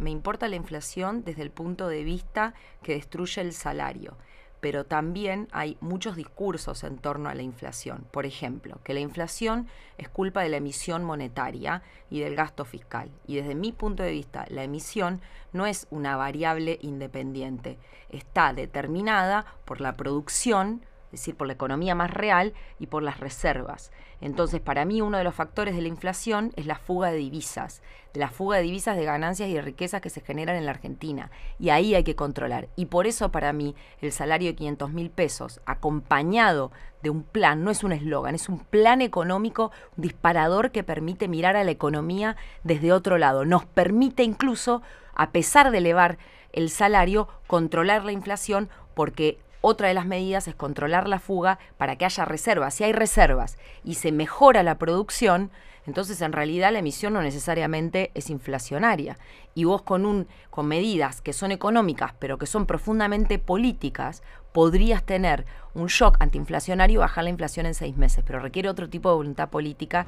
me importa la inflación desde el punto de vista que destruye el salario pero también hay muchos discursos en torno a la inflación. Por ejemplo, que la inflación es culpa de la emisión monetaria y del gasto fiscal. Y desde mi punto de vista, la emisión no es una variable independiente, está determinada por la producción es decir, por la economía más real y por las reservas. Entonces, para mí uno de los factores de la inflación es la fuga de divisas, la fuga de divisas de ganancias y de riquezas que se generan en la Argentina. Y ahí hay que controlar. Y por eso para mí el salario de 500 mil pesos, acompañado de un plan, no es un eslogan, es un plan económico, disparador que permite mirar a la economía desde otro lado. Nos permite incluso, a pesar de elevar el salario, controlar la inflación porque otra de las medidas es controlar la fuga para que haya reservas. Si hay reservas y se mejora la producción, entonces en realidad la emisión no necesariamente es inflacionaria. Y vos con, un, con medidas que son económicas pero que son profundamente políticas, podrías tener un shock antiinflacionario y bajar la inflación en seis meses, pero requiere otro tipo de voluntad política.